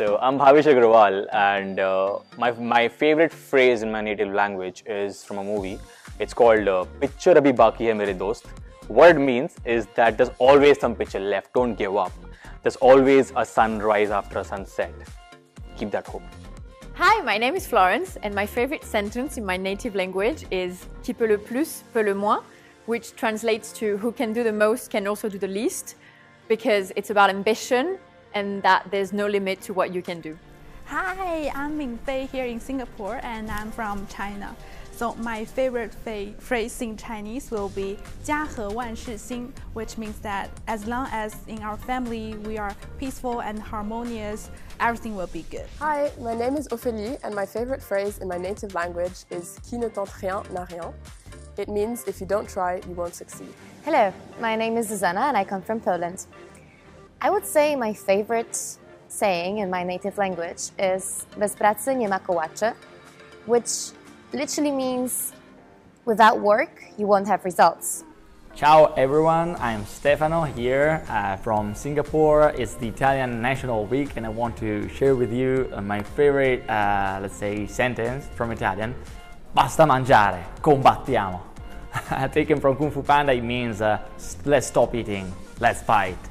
So I'm Bhavish Agrawal, and uh, my my favorite phrase in my native language is from a movie. It's called uh, "Picture abhi baki hai mere dost." What it means is that there's always some picture left. Don't give up. There's always a sunrise after a sunset. Keep that hope. Hi, my name is Florence, and my favorite sentence in my native language is "Qui peut le plus peut le moins," which translates to "Who can do the most can also do the least," because it's about ambition and that there's no limit to what you can do. Hi, I'm Ming Fei here in Singapore and I'm from China. So my favorite phrase in Chinese will be 家和万事兴, which means that as long as in our family we are peaceful and harmonious, everything will be good. Hi, my name is Ophélie and my favorite phrase in my native language is qui ne tente rien n'a rien. It means if you don't try, you won't succeed. Hello, my name is Zuzana and I come from Poland. I would say my favorite saying in my native language is bez pracy nie ma which literally means without work you won't have results. Ciao everyone, I'm Stefano here uh, from Singapore. It's the Italian National Week and I want to share with you uh, my favorite, uh, let's say, sentence from Italian. Basta mangiare, combattiamo. Taken from Kung Fu Panda, it means uh, let's stop eating, let's fight.